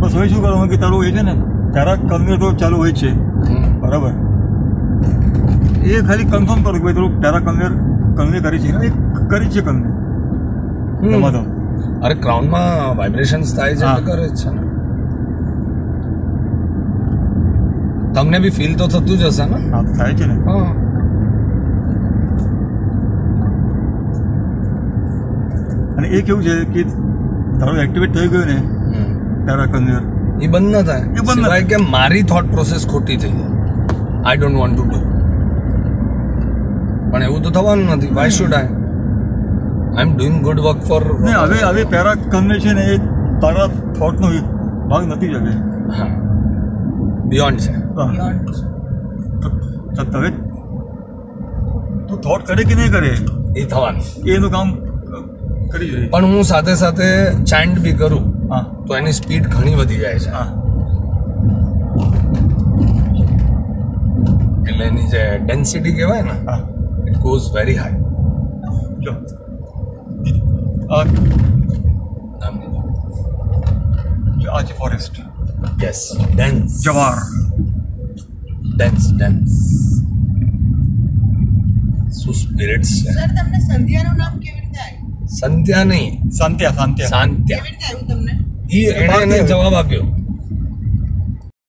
બસ હવે શું કરવાનું? કે તારું હોય છે ને તારા કંગને તો ચાલુ હોય છે. બરાબર. એ ખાલી કન્ફર્મ કરો કે ભાઈ તારું તારા કંગર કંગને કરી છે. એ કરી છે કંગને તમારો અરે ક્રાઉનમાં વાઇબ્રેશન્સ થાય છે. કરે છે. ને તમને બી ફીલ તો થતું જ હશે ને? હા થાય છે ને. હા. અને એ કેવું છે કે તારું એક્ટિવેટ થઈ ગયું ને તારા એ બંધ ન થાય. એ બંધ ન સિવાય કે મારી થોટ પ્રોસેસ ખોટી થઈ જાય. I don't want to do પણ એવું તો થવાનું નથી. Why should I I am doing good work for ને હવે હવે પેરા ને એ તારા થોટનો ભાગ નથી જગે હા. બિયોન્ડ છે. હવે તું થોટ કરે કે નહીં કરે? એ થવાનું. એ એનું કામ કરી જોઈએ. પણ હું સાથે સાથે ચાઇન્ડ બી કરું. તો એની સ્પીડ ઘણી વધી જાય છે. હા. એટલે એની જે ડેન્સિટી કહેવાય ને હા. ઇટ ગોઝ વેરી હાઈ જો. આ જો આ છે ફોરેસ્ટ યસ ડેન્સ જવાર. ડેન્સ ડેન્સ શું સ્પિરિટ્સ સર તમને સંધ્યાનું નામ કેવી રીતે આવ્યું સંધ્યા નહીં. શાંત્યા શાંત્યા શાંત્યા એ એને જવાબ આપ્યો.